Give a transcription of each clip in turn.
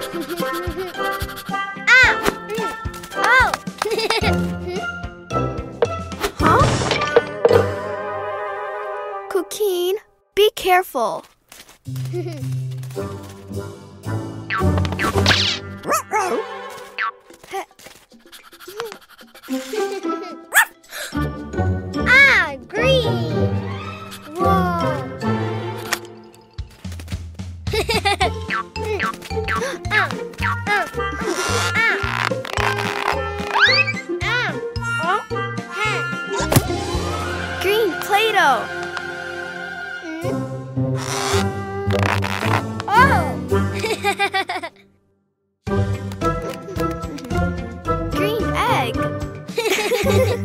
Be careful. Ruh-roh.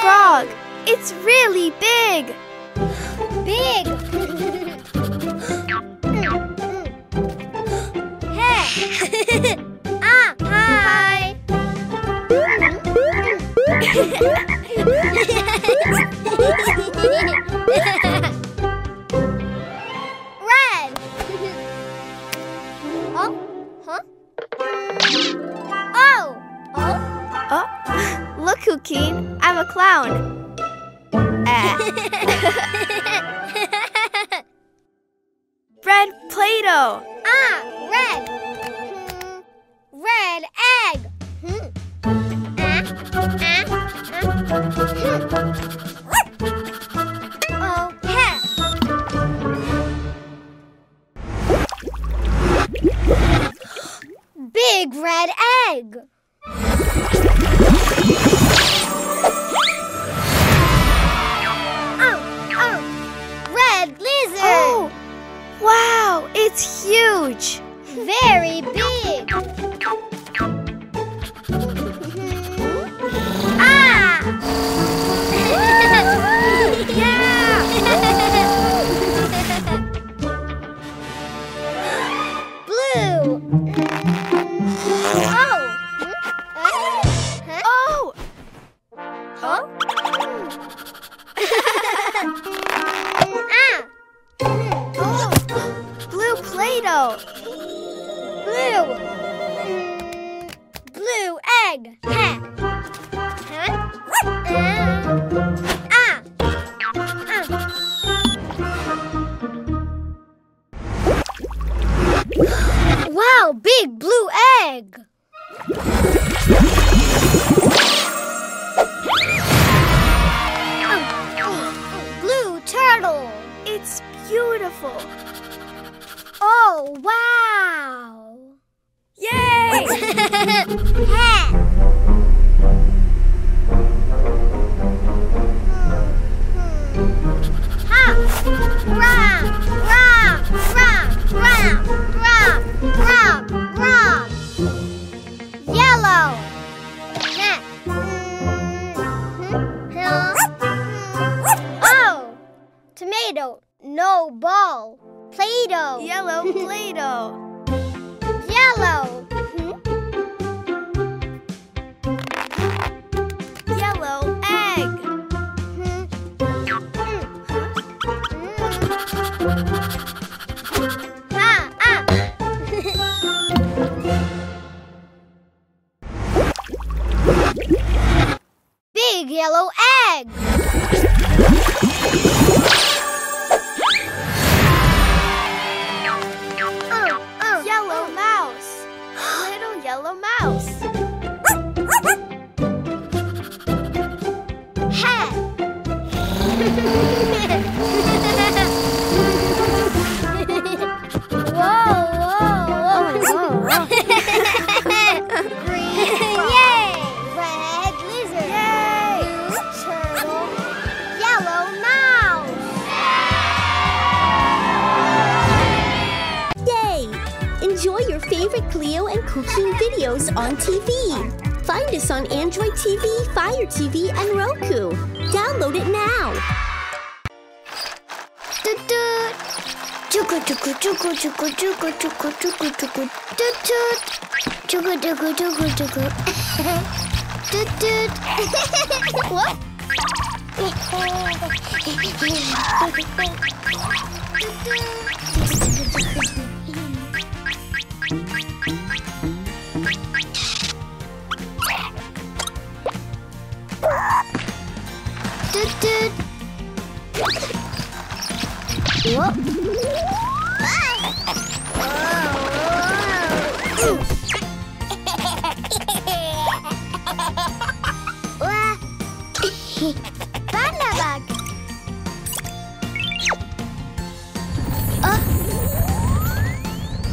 frog. It's really big. Big. hey. ah, hi. clown. Ah. red Play Doh. Ah, red. Hmm. Red egg. Hmm. Ah, ah, ah, hmm. Oh. Big red egg. Oh, tomato, no ball. Play-Doh. Yellow Play-Doh. Yellow. yellow on TV. Find us on Android TV, Fire TV, and Roku. Download it now. Toot toot. Chuku chuku chuku chuku chuku chuku chuku chuku. Toot toot. Chuku chuku chuku chuku. Toot toot. what? Panda bug. Oh. Ah.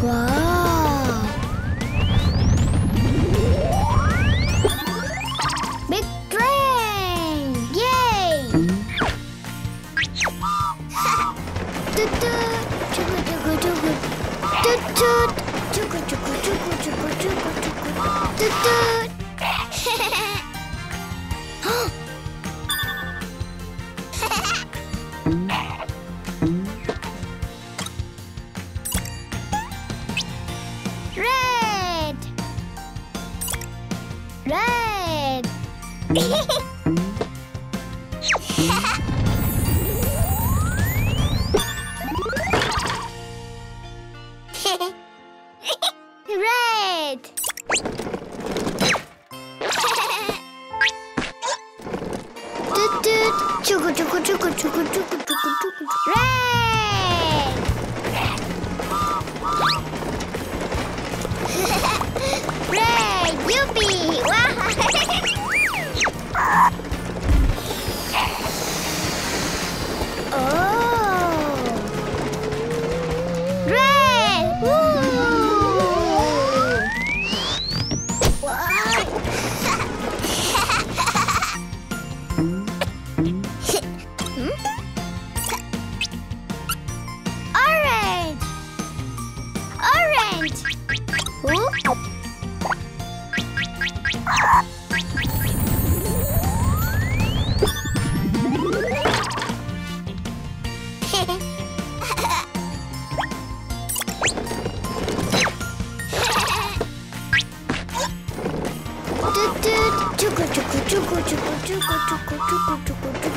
Wow. Big train. Yay. toot toot. Chugu chugu chugu. Toot toot. Chugu chugu chugu chugu chugu. Toot toot. Chuku chuku chuku chuku chuku chuku chuku chuku. chuku chuku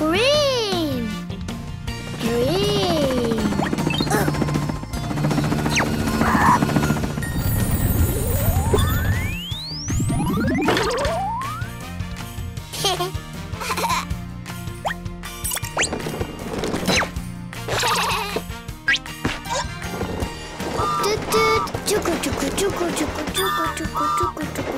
Green. Green. Chuku chuku chuku chuku chuku chuku chuku chuku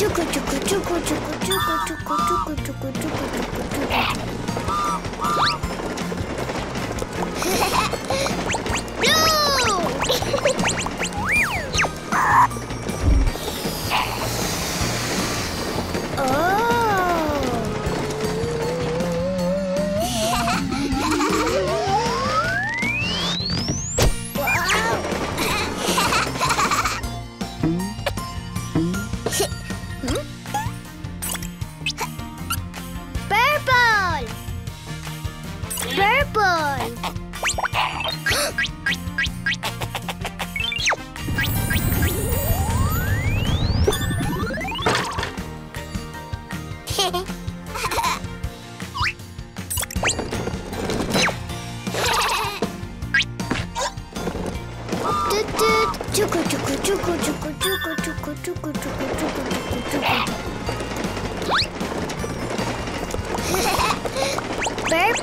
チョコチョコチョコチョコチョコチョコチョコチョコチョココ